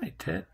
Hi, Ted.